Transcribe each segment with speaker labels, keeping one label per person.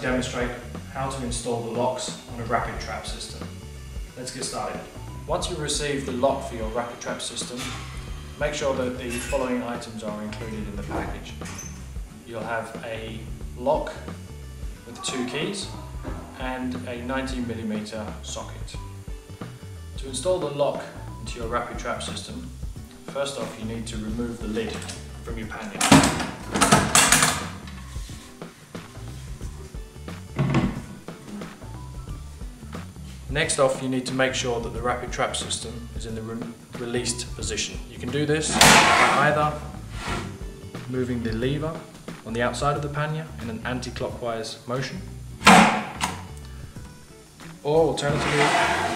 Speaker 1: demonstrate how to install the locks on a rapid trap system. Let's get started. Once you receive the lock for your rapid trap system, make sure that the following items are included in the package. You'll have a lock with two keys and a 19mm socket. To install the lock into your rapid trap system, first off you need to remove the lid from your pannier. Next off, you need to make sure that the rapid trap system is in the re released position. You can do this by either moving the lever on the outside of the pannier in an anti-clockwise motion, or alternatively,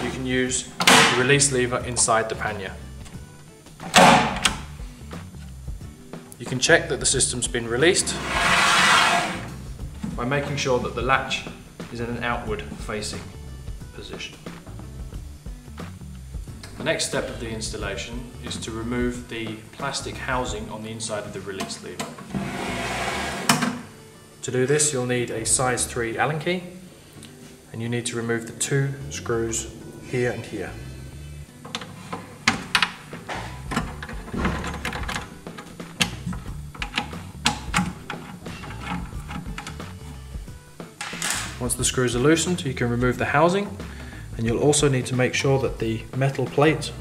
Speaker 1: you can use the release lever inside the pannier. You can check that the system's been released by making sure that the latch is in an outward facing position. The next step of the installation is to remove the plastic housing on the inside of the release lever. To do this you'll need a size 3 Allen key and you need to remove the two screws here and here. Once the screws are loosened, you can remove the housing and you'll also need to make sure that the metal plate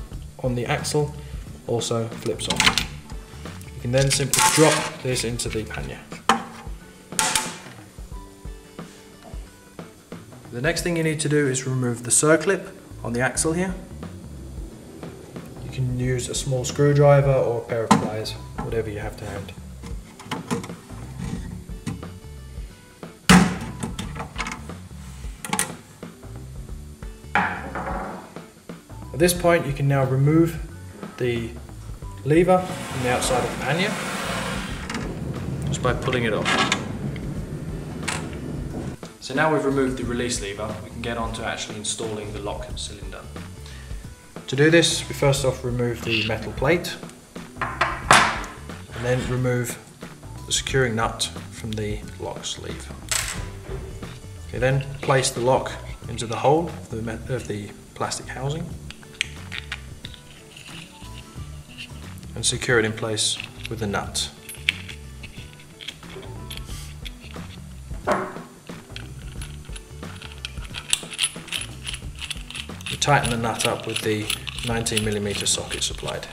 Speaker 1: on the axle also flips off. You can then simply drop this into the pannier. The next thing you need to do is remove the circlip on the axle here. You can use a small screwdriver or a pair of pliers, whatever you have to hand. This point you can now remove the lever from the outside of the pannier just by pulling it off. So now we've removed the release lever, we can get on to actually installing the lock cylinder. To do this, we first off remove the metal plate and then remove the securing nut from the lock sleeve. Okay, then place the lock into the hole of the, of the plastic housing and secure it in place with a nut. You tighten the nut up with the 19mm socket supplied.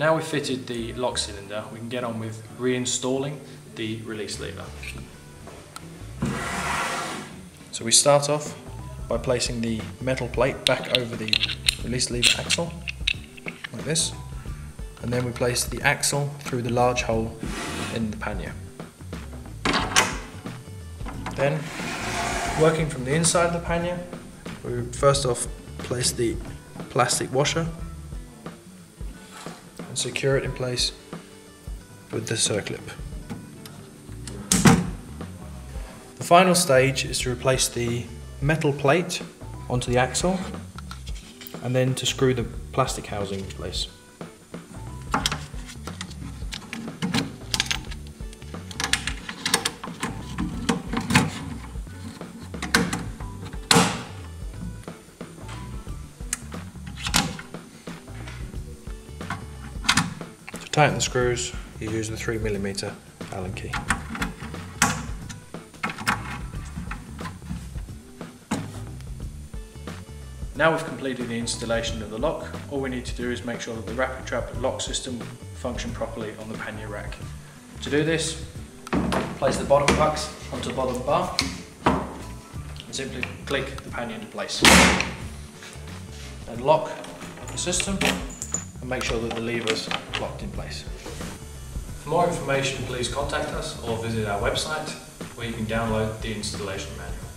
Speaker 1: Now we've fitted the lock cylinder, we can get on with reinstalling the release lever. So we start off by placing the metal plate back over the release lever axle, like this, and then we place the axle through the large hole in the pannier. Then, working from the inside of the pannier, we first off place the plastic washer and secure it in place with the circlip. Final stage is to replace the metal plate onto the axle and then to screw the plastic housing in place. To tighten the screws, you use the 3mm Allen key. Now we've completed the installation of the lock, all we need to do is make sure that the Rapid Trap lock system function properly on the pannier rack. To do this, place the bottom pucks onto the bottom bar and simply click the pannier into place. Then lock the system and make sure that the lever's locked in place. For more information please contact us or visit our website where you can download the installation manual.